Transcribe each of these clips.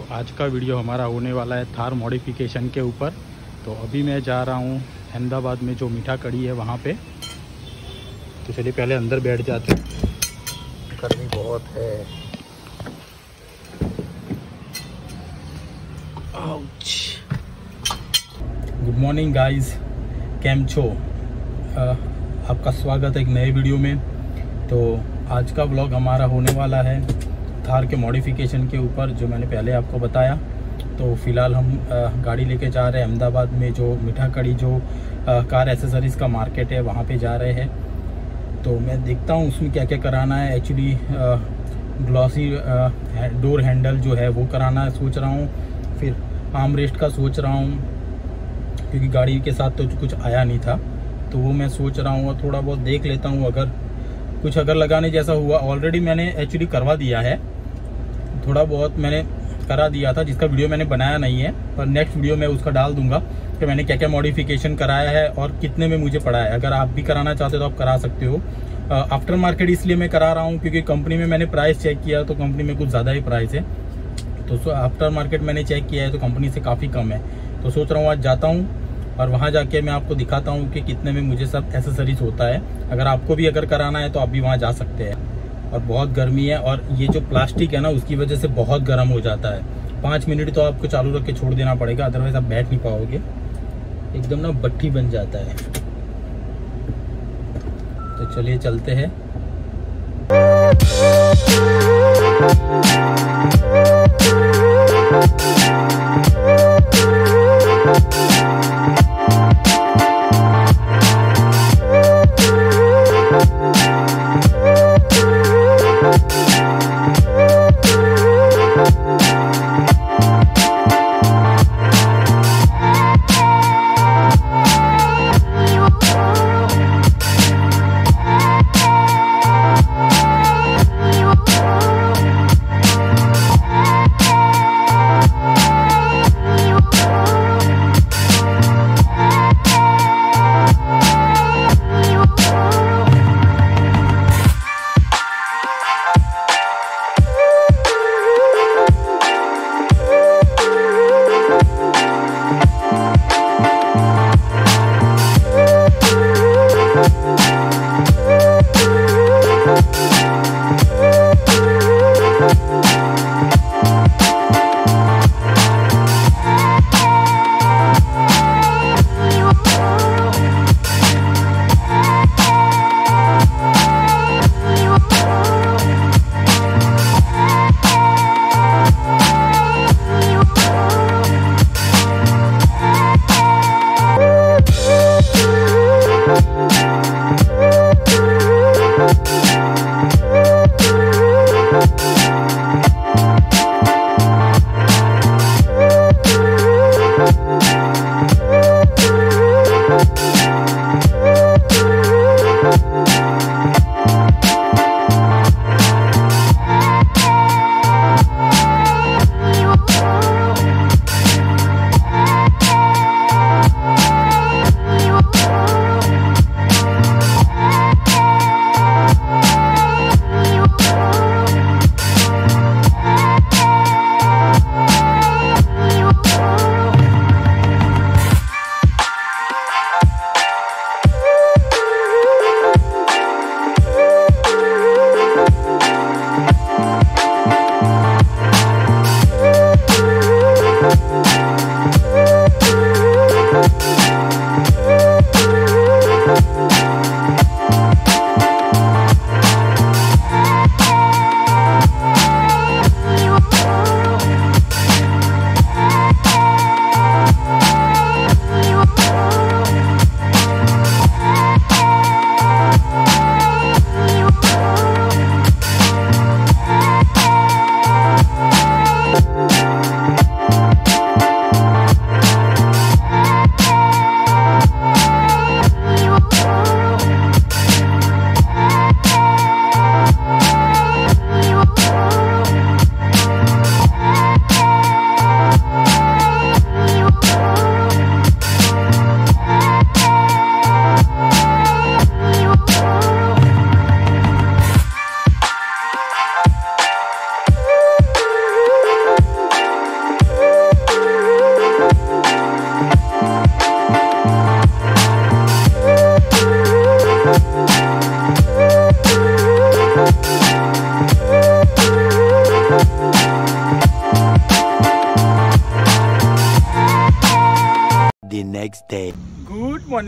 तो आज का वीडियो हमारा होने वाला है थार मॉडिफिकेशन के ऊपर। तो अभी मैं जा रहा हूँ अहमदाबाद में जो मीठा कड़ी है वहाँ पे। तो चलिए पहले अंदर बैठ जाते हैं। गर्मी बहुत है। गुड मॉर्निंग गाइस कैम छो? आपका स्वागत है एक नए वीडियो में। तो आज का ब्लॉग हमारा होने वाला है। थार के मॉडिफिकेशन के ऊपर जो मैंने पहले आपको बताया तो फ़िलहाल हम गाड़ी लेके जा रहे हैं अहमदाबाद में जो मीठा कड़ी जो कार एसेसरीज़ का मार्केट है, वहाँ पे जा रहे हैं। तो मैं देखता हूँ उसमें क्या क्या कराना है। एक्चुअली ग्लॉसी डोर हैंडल जो है वो कराना है सोच रहा हूँ। फिर आर्म रेस्ट का सोच रहा हूँ, क्योंकि गाड़ी के साथ तो कुछ आया नहीं था। तो वो मैं सोच रहा हूँ और थोड़ा बहुत देख लेता हूँ अगर कुछ अगर लगाने जैसा हुआ ऑलरेडी मैंने एक्चुअली करवा दिया है। थोड़ा बहुत मैंने करा दिया था, जिसका वीडियो मैंने बनाया नहीं है, पर नेक्स्ट वीडियो में उसका डाल दूँगा कि मैंने क्या क्या मॉडिफिकेशन कराया है और कितने में मुझे पड़ा है। अगर आप भी कराना चाहते हो तो आप करा सकते हो। आफ्टर मार्केट इसलिए मैं करा रहा हूँ क्योंकि कंपनी में मैंने प्राइस चेक किया तो कंपनी में कुछ ज़्यादा ही प्राइस है। तो आफ्टर मार्केट मैंने चेक किया है तो कंपनी से काफ़ी कम है। तो सोच रहा हूँ आज जाता हूँ और वहाँ जाके मैं आपको दिखाता हूँ कि कितने में मुझे सब एसेसरीज होता है। अगर आपको भी अगर कराना है तो आप भी वहाँ जा सकते हैं। और बहुत गर्मी है और ये जो प्लास्टिक है ना, उसकी वजह से बहुत गर्म हो जाता है। पाँच मिनट तो आपको चालू रख के छोड़ देना पड़ेगा अदरवाइज़ आप बैठ नहीं पाओगे। एकदम ना भट्टी बन जाता है। तो चलिए चलते हैं।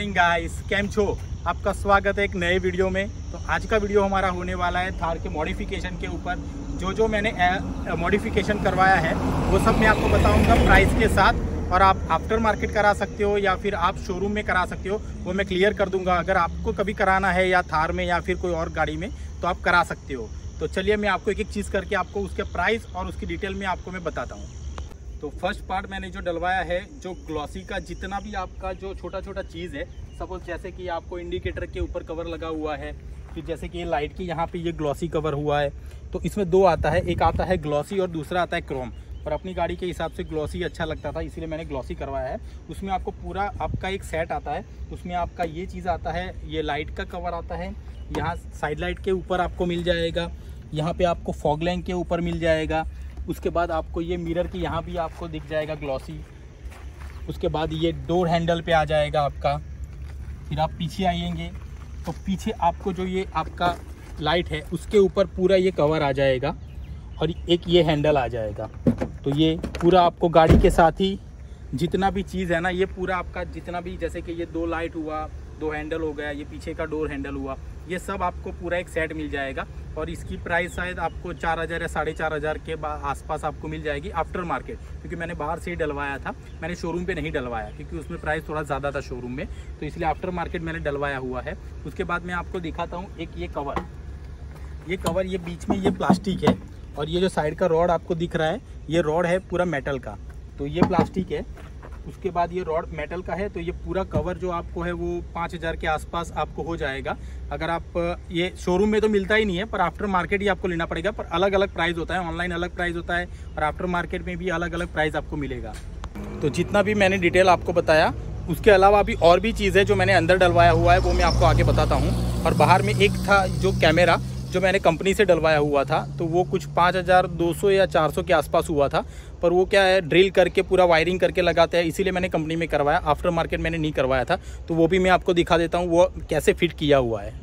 मॉर्निंग गाइस केम छो? आपका स्वागत है एक नए वीडियो में। तो आज का वीडियो हमारा होने वाला है थार के मॉडिफिकेशन के ऊपर। जो जो मैंने मॉडिफिकेशन करवाया है, वो सब मैं आपको बताऊँगा प्राइस के साथ। और आप आफ्टर मार्केट करा सकते हो या फिर आप शोरूम में करा सकते हो, वो मैं क्लियर कर दूँगा। अगर आपको कभी कराना है या थार में या फिर कोई और गाड़ी में तो आप करा सकते हो। तो चलिए मैं आपको एक एक चीज़ करके आपको उसके प्राइस और उसकी डिटेल में आपको मैं बताता हूँ। तो फ़र्स्ट पार्ट मैंने जो डलवाया है, जो ग्लॉसी का, जितना भी आपका जो छोटा छोटा चीज़ है सपोज़ जैसे कि आपको इंडिकेटर के ऊपर कवर लगा हुआ है, फिर जैसे कि ये लाइट की यहाँ पे ये ग्लॉसी कवर हुआ है तो इसमें दो आता है, एक आता है ग्लॉसी और दूसरा आता है क्रोम पर अपनी गाड़ी के हिसाब से ग्लॉसी अच्छा लगता था, इसीलिए मैंने ग्लॉसी करवाया है। उसमें आपको पूरा आपका एक सेट आता है, उसमें आपका ये चीज़ आता है, ये लाइट का कवर आता है, यहाँ साइड लाइट के ऊपर आपको मिल जाएगा, यहाँ पे आपको फॉग लैंग के ऊपर मिल जाएगा उसके बाद आपको ये मिरर की यहाँ भी आपको दिख जाएगा ग्लॉसी उसके बाद ये डोर हैंडल पे आ जाएगा आपका। फिर आप पीछे आइएँगे तो पीछे आपको जो ये आपका लाइट है, उसके ऊपर पूरा ये कवर आ जाएगा और एक ये हैंडल आ जाएगा। तो ये पूरा आपको गाड़ी के साथ ही जितना भी चीज़ है ना, ये पूरा आपका जितना भी, जैसे कि ये दो लाइट हुआ, दो हैंडल हो गया, ये पीछे का डोर हैंडल हुआ ये सब आपको पूरा एक सेट मिल जाएगा और इसकी प्राइस शायद आपको चार हज़ार या साढ़े चार हज़ार के आसपास आपको मिल जाएगी आफ्टर मार्केट क्योंकि मैंने बाहर से ही डलवाया था। मैंने शोरूम पे नहीं डलवाया, क्योंकि उसमें प्राइस थोड़ा ज़्यादा था शोरूम में। तो इसलिए आफ्टर मार्केट मैंने डलवाया हुआ है। उसके बाद मैं आपको दिखाता हूँ एक ये कवर ये कवर ये बीच में ये प्लास्टिक है और ये जो साइड का रॉड आपको दिख रहा है, ये रॉड है पूरा मेटल का। तो ये प्लास्टिक है। उसके बाद ये रॉड मेटल का है तो ये पूरा कवर जो आपको है वो पाँच हज़ार के आसपास आपको हो जाएगा। अगर आप, ये शोरूम में तो मिलता ही नहीं है, पर आफ्टर मार्केट ही आपको लेना पड़ेगा, पर अलग अलग प्राइस होता है ऑनलाइन अलग प्राइस होता है, और आफ्टर मार्केट में भी अलग अलग प्राइस आपको मिलेगा। तो जितना भी मैंने डिटेल आपको बताया, उसके अलावा अभी और भी चीज़ जो मैंने अंदर डलवाया हुआ है, वो मैं आपको आगे बताता हूँ। और बाहर में एक था जो कैमरा जो मैंने कंपनी से डलवाया हुआ था तो वो कुछ पाँच हज़ार दो सौ या चार सौ के आसपास हुआ था, पर वो क्या है, ड्रिल करके, पूरा वायरिंग करके लगाते हैं, इसीलिए मैंने कंपनी में करवाया आफ्टर मार्केट मैंने नहीं करवाया था तो वो भी मैं आपको दिखा देता हूँ, वो कैसे फिट किया हुआ है।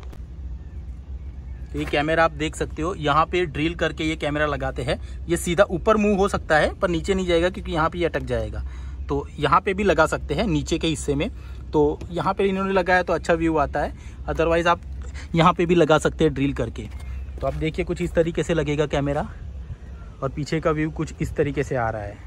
तो ये कैमरा आप देख सकते हो, यहाँ पे ड्रिल करके ये कैमरा लगाते हैं, ये सीधा ऊपर मुँह हो सकता है, पर नीचे नहीं जाएगा, क्योंकि यहाँ पे ये अटक जाएगा। तो यहाँ पे भी लगा सकते हैं, नीचे के हिस्से में तो यहाँ पे इन्होंने लगाया तो अच्छा व्यू आता है अदरवाइज़ आप यहाँ पे भी लगा सकते हैं ड्रिल करके। तो आप देखिए कुछ इस तरीके से लगेगा कैमरा और पीछे का व्यू कुछ इस तरीके से आ रहा है।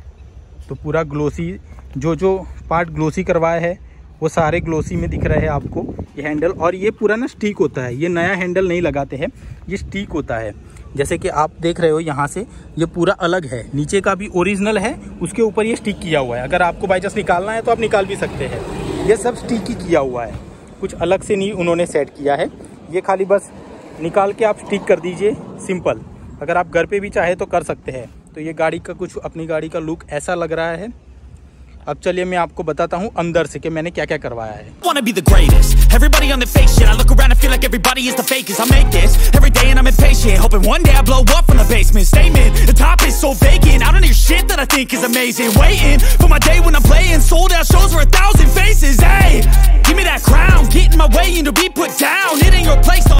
तो पूरा ग्लोसी जो जो पार्ट ग्लोसी करवाया है, वो सारे ग्लोसी में दिख रहे हैं आपको ये हैंडल और ये पूरा ना स्टीक होता है, ये नया हैंडल नहीं लगाते हैं, ये स्टीक होता है। जैसे कि आप देख रहे हो यहाँ से, ये पूरा अलग है। नीचे का भी ओरिजिनल है, उसके ऊपर ये स्टिक किया हुआ है। अगर आपको बाई चांस निकालना है तो आप निकाल भी सकते हैं। ये सब स्टिक ही किया हुआ है। कुछ अलग से नहीं उन्होंने सेट किया है। ये खाली बस निकाल के आप स्टिक कर दीजिए, सिंपल। अगर आप घर पे भी चाहे तो कर सकते हैं। तो ये गाड़ी का कुछ, अपनी गाड़ी का लुक ऐसा लग रहा है। अब चलिए मैं आपको बताता हूँ अंदर से कि मैंने क्या क्या करवाया है Wanna be the greatest. Everybody on the fake shit. I look around and feel like everybody is the fakest. I make this every day and I'm impatient. Hoping one day I blow up from the basement. Statement, the top is so vacant. I don't hear shit that I think is amazing. Waiting for my day when I'm playing. Sold out shows for a thousand faces. Hey, give me that crown. Get in my way and to be put down. It ain't your place.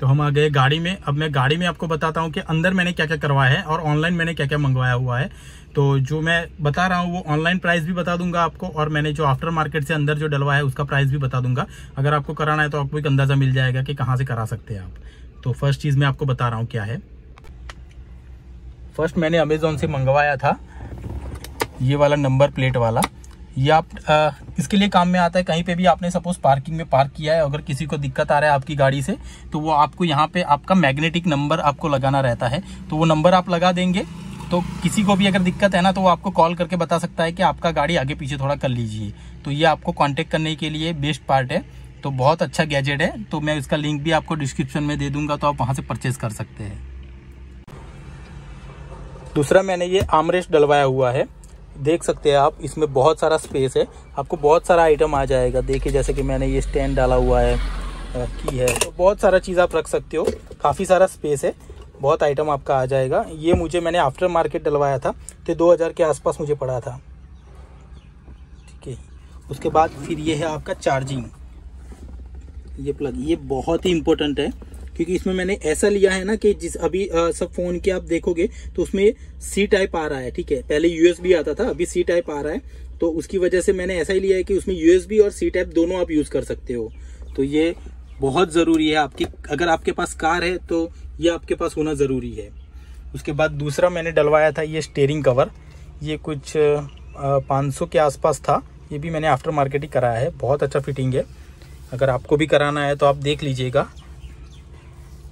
तो हम आ गए गाड़ी में अब मैं गाड़ी में आपको बताता हूँ कि अंदर मैंने क्या क्या करवाया है और ऑनलाइन मैंने क्या क्या मंगवाया हुआ है तो जो मैं बता रहा हूँ वो ऑनलाइन प्राइस भी बता दूँगा आपको और मैंने जो आफ्टर मार्केट से अंदर जो डलवा है उसका प्राइस भी बता दूँगा। अगर आपको कराना है तो आपको एक अंदाज़ा मिल जाएगा कि कहाँ से करा सकते हैं आप। तो फ़र्स्ट चीज़ मैं आपको बता रहा हूँ क्या है। फ़र्स्ट मैंने अमेजोन से मंगवाया था ये वाला नंबर प्लेट वाला। ये आप आ, इसके लिए काम में आता है कहीं पे भी आपने सपोज़ पार्किंग में पार्क किया है अगर किसी को दिक्कत आ रहा है आपकी गाड़ी से तो वो आपको यहाँ पे आपका मैग्नेटिक नंबर आपको लगाना रहता है। तो वो नंबर आप लगा देंगे तो किसी को भी अगर दिक्कत है ना तो वो आपको कॉल करके बता सकता है कि आपका गाड़ी आगे पीछे थोड़ा कर लीजिए। तो ये आपको कॉन्टेक्ट करने के लिए बेस्ट पार्ट है। तो बहुत अच्छा गैजेट है। तो मैं इसका लिंक भी आपको डिस्क्रिप्शन में दे दूँगा तो आप वहाँ से परचेज कर सकते हैं। दूसरा, मैंने ये आमरेस्ट डलवाया हुआ है। देख सकते हैं आप, इसमें बहुत सारा स्पेस है। आपको बहुत सारा आइटम आ जाएगा। देखिए, जैसे कि मैंने ये स्टैंड डाला हुआ है की है। तो बहुत सारा चीज़ आप रख सकते हो। काफ़ी सारा स्पेस है। बहुत आइटम आपका आ जाएगा। ये मुझे मैंने आफ्टर मार्केट डलवाया था तो दो हज़ार के आसपास मुझे पड़ा था। ठीक है। उसके बाद फिर ये है आपका चार्जिंग ये प्लग ये बहुत ही इम्पोर्टेंट है क्योंकि इसमें मैंने ऐसा लिया है ना कि जिस अभी आ, सब फ़ोन के आप देखोगे तो उसमें सी टाइप आ रहा है ठीक है। पहले यूएसबी आता था अभी सी टाइप आ रहा है। तो उसकी वजह से मैंने ऐसा ही लिया है कि उसमें यूएसबी और सी टाइप दोनों आप यूज़ कर सकते हो। तो ये बहुत ज़रूरी है आपकी अगर आपके पास कार है तो ये आपके पास होना ज़रूरी है। उसके बाद दूसरा मैंने डलवाया था ये स्टेयरिंग कवर ये कुछ पाँच सौ के आसपास था। ये भी मैंने आफ्टर मार्केट ही कराया है। बहुत अच्छा फिटिंग है। अगर आपको भी कराना है तो आप देख लीजिएगा।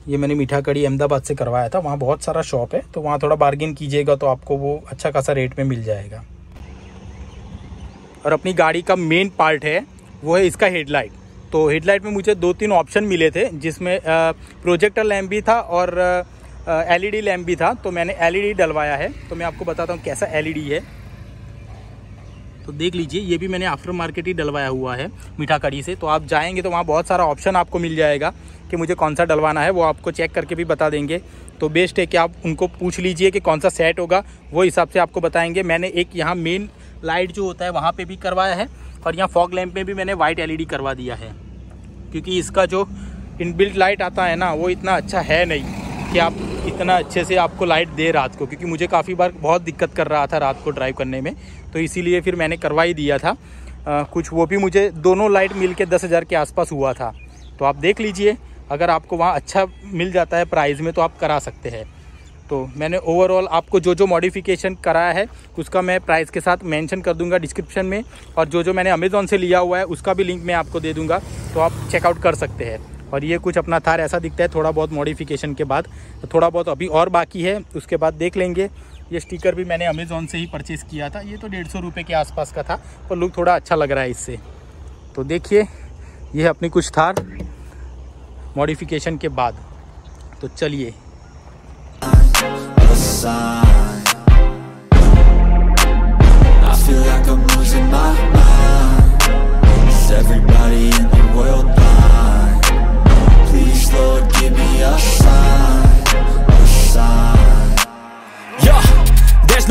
ये मैंने मीठा कड़ी अहमदाबाद से करवाया था। वहाँ बहुत सारा शॉप है। तो वहाँ थोड़ा बार्गेन कीजिएगा तो आपको वो अच्छा खासा रेट में मिल जाएगा। और अपनी गाड़ी का मेन पार्ट है, वो है इसका हेडलाइट तो हेडलाइट में मुझे दो तीन ऑप्शन मिले थे, जिसमें प्रोजेक्टर लैम्प भी था और एलईडी लैम्प भी था। तो मैंने एलईडी डलवाया है। तो मैं आपको बताता हूँ कैसा एलईडी है। तो देख लीजिए, ये भी मैंने आफ्टर मार्केट ही डलवाया हुआ है मीठा कड़ी से। तो आप जाएँगे तो वहाँ बहुत सारा ऑप्शन आपको मिल जाएगा कि मुझे कौन सा डलवाना है, वो आपको चेक करके भी बता देंगे। तो बेस्ट है कि आप उनको पूछ लीजिए कि कौन सा सेट होगा, वो हिसाब से आपको बताएँगे। मैंने एक यहाँ मेन लाइट जो होता है, वहाँ पे भी करवाया है। और यहाँ फॉग लैम्प में भी मैंने वाइट एलईडी करवा दिया है। क्योंकि इसका जो इनबिल्ट लाइट आता है ना वो इतना अच्छा है नहीं कि आप इतना अच्छे से आपको लाइट दे रात को क्योंकि मुझे काफ़ी बार बहुत दिक्कत कर रहा था रात को ड्राइव करने में। तो इसीलिए फिर मैंने करवा ही दिया था। आ, कुछ वो भी मुझे दोनों लाइट मिल के दस हज़ार के आसपास हुआ था। तो आप देख लीजिए अगर आपको वहाँ अच्छा मिल जाता है प्राइस में तो आप करा सकते हैं। तो मैंने ओवरऑल आपको जो जो मॉडिफिकेशन कराया है, उसका मैं प्राइस के साथ मेंशन कर दूँगा डिस्क्रिप्शन में और जो जो मैंने अमेज़ोन से लिया हुआ है, उसका भी लिंक मैं आपको दे दूँगा तो आप चेकआउट कर सकते हैं। और ये कुछ अपना थार ऐसा दिखता है, थोड़ा बहुत मॉडिफिकेशन के बाद तो थोड़ा बहुत अभी और बाकी है, उसके बाद देख लेंगे। ये स्टिकर भी मैंने अमेज़ोन से ही परचेज़ किया था, ये तो डेढ़ सौ रुपये के आसपास का था, पर लुक थोड़ा अच्छा लग रहा है इससे। तो देखिए, ये अपनी कुछ थार मॉडिफिकेशन के बाद। तो चलिए sign I feel like I'm losing my mind.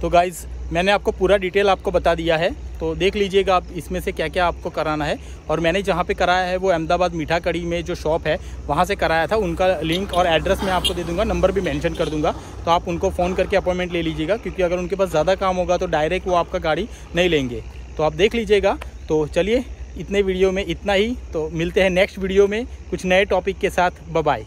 तो गाइज़ मैंने आपको पूरा डिटेल आपको बता दिया है। तो देख लीजिएगा आप इसमें से क्या क्या आपको कराना है। और मैंने जहाँ पे कराया है वो अहमदाबाद मीठा कड़ी में जो शॉप है, वहाँ से कराया था। उनका लिंक और एड्रेस मैं आपको दे दूँगा नंबर भी मेंशन कर दूँगा। तो आप उनको फ़ोन करके अपॉइंटमेंट ले लीजिएगा, क्योंकि अगर उनके पास ज़्यादा काम होगा तो डायरेक्ट वो आपका गाड़ी नहीं लेंगे। तो आप देख लीजिएगा। तो चलिए, इतने वीडियो में इतना ही। तो मिलते हैं नेक्स्ट वीडियो में कुछ नए टॉपिक के साथ। बाय